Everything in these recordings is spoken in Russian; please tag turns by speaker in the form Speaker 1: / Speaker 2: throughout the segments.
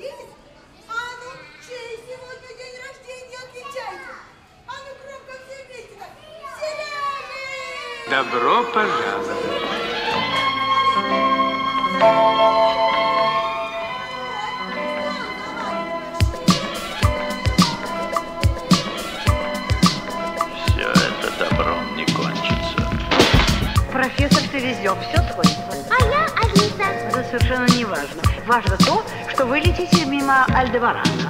Speaker 1: А ну. А ну!
Speaker 2: Добро пожаловать.
Speaker 3: Профессор, ты везем, все сходится.
Speaker 4: А я Алиса.
Speaker 3: Это совершенно не важно. Важно то, что вы летите мимо Альдебарана.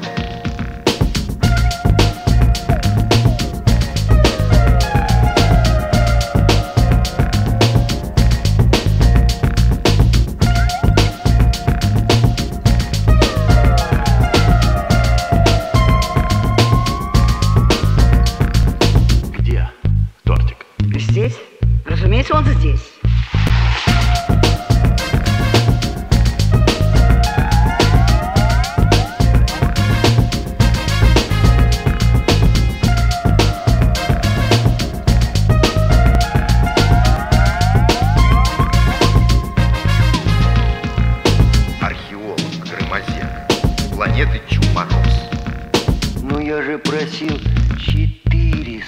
Speaker 5: Я же просил 400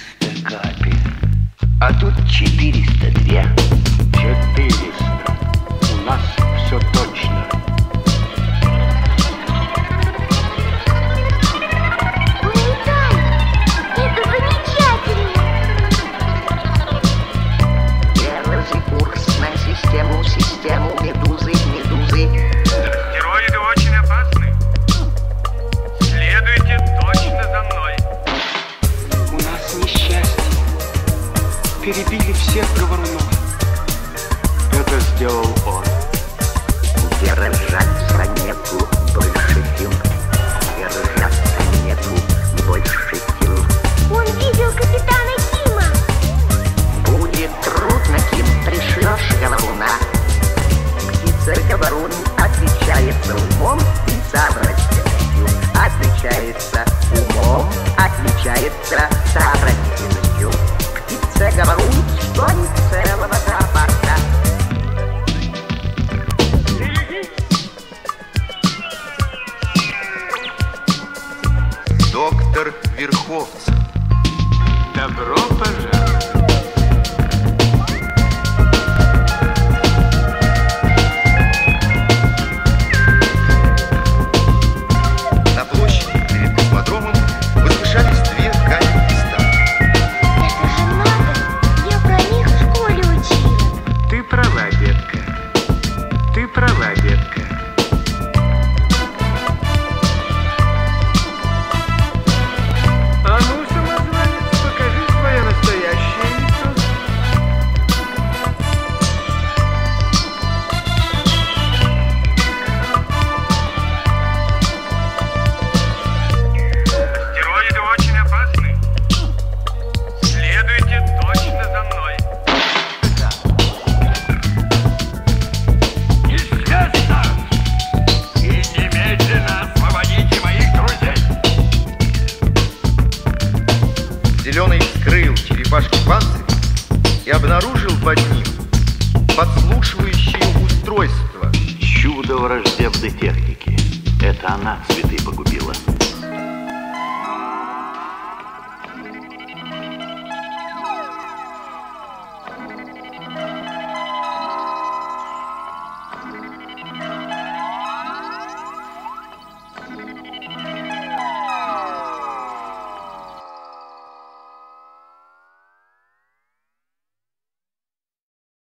Speaker 5: капель. А тут 402.
Speaker 6: Перебили всех говорунов.
Speaker 7: Это сделал он.
Speaker 5: Держаться нету больше сил. Держаться нету больше сил.
Speaker 4: Он видел капитана Кима.
Speaker 5: Будет трудно, Ким, пришлешь говоруна. Птица-говорун отличается умом и сообразительностью. Отличается умом, отличается
Speaker 8: fofas. Черепашки панцирь и обнаружил под ним подслушивающее устройство.
Speaker 7: Чудо враждебной техники. Это она цветы погубила.